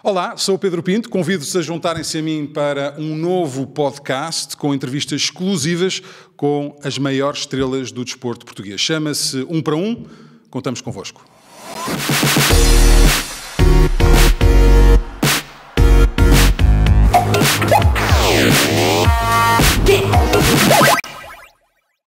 Olá, sou o Pedro Pinto. Convido-vos a juntarem-se a mim para um novo podcast com entrevistas exclusivas com as maiores estrelas do desporto português. Chama-se Um para Um. Contamos convosco.